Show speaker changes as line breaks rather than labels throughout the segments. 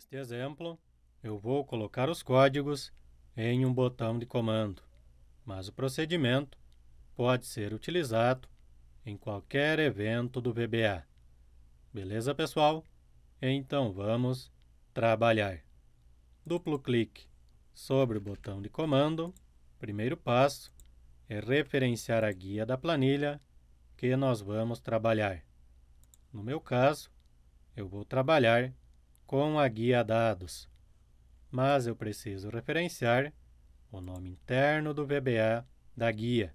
Neste exemplo, eu vou colocar os códigos em um botão de comando, mas o procedimento pode ser utilizado em qualquer evento do VBA. Beleza, pessoal? Então vamos trabalhar. Duplo clique sobre o botão de comando. Primeiro passo é referenciar a guia da planilha que nós vamos trabalhar. No meu caso, eu vou trabalhar com a guia dados, mas eu preciso referenciar o nome interno do VBA da guia,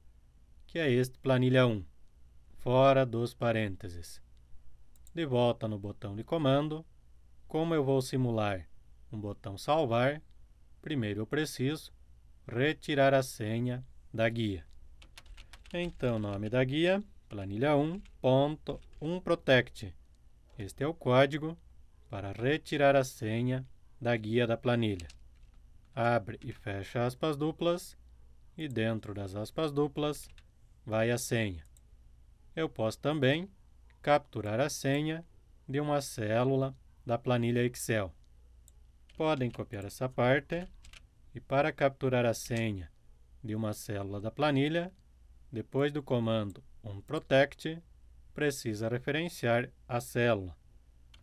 que é este planilha 1, fora dos parênteses. De volta no botão de comando, como eu vou simular um botão salvar, primeiro eu preciso retirar a senha da guia. Então, nome da guia, planilha 1.1protect. Este é o código para retirar a senha da guia da planilha. Abre e fecha aspas duplas e dentro das aspas duplas vai a senha. Eu posso também capturar a senha de uma célula da planilha Excel. Podem copiar essa parte e para capturar a senha de uma célula da planilha, depois do comando onProtect, precisa referenciar a célula.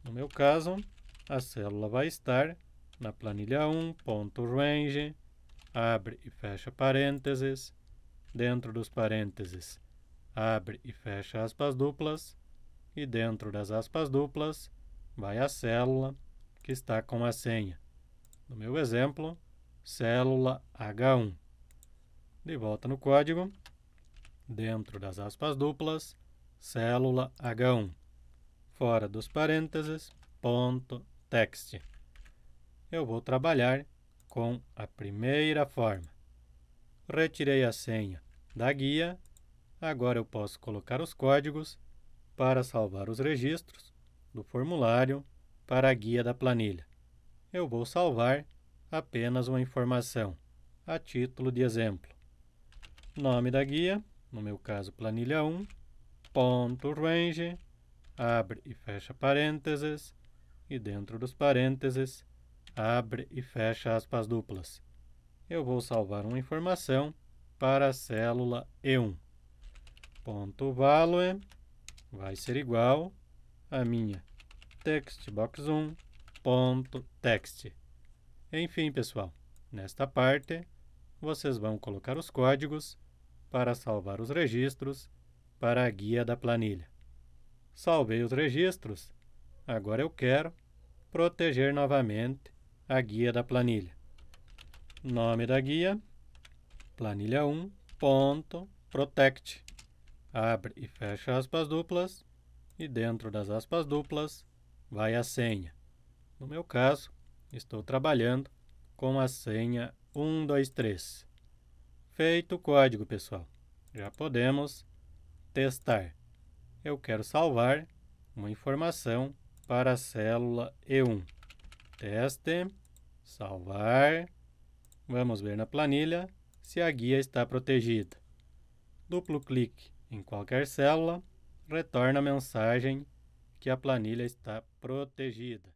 No meu caso, a célula vai estar na planilha 1.range, abre e fecha parênteses, dentro dos parênteses, abre e fecha aspas duplas, e dentro das aspas duplas, vai a célula que está com a senha. No meu exemplo, célula H1. De volta no código, dentro das aspas duplas, célula H1. Fora dos parênteses, ponto, text. Eu vou trabalhar com a primeira forma. Retirei a senha da guia, agora eu posso colocar os códigos para salvar os registros do formulário para a guia da planilha. Eu vou salvar apenas uma informação, a título de exemplo. Nome da guia, no meu caso planilha 1, ponto range, abre e fecha parênteses, e dentro dos parênteses, abre e fecha aspas duplas. Eu vou salvar uma informação para a célula E1. Ponto value vai ser igual a minha textbox1 ponto text. Enfim, pessoal, nesta parte vocês vão colocar os códigos para salvar os registros para a guia da planilha. Salvei os registros. Agora eu quero proteger novamente a guia da planilha. Nome da guia, planilha 1, ponto, protect. Abre e fecha aspas duplas e dentro das aspas duplas vai a senha. No meu caso, estou trabalhando com a senha 123. Feito o código, pessoal. Já podemos testar. Eu quero salvar uma informação para a célula E1. Teste, salvar. Vamos ver na planilha se a guia está protegida. Duplo clique em qualquer célula, retorna a mensagem que a planilha está protegida.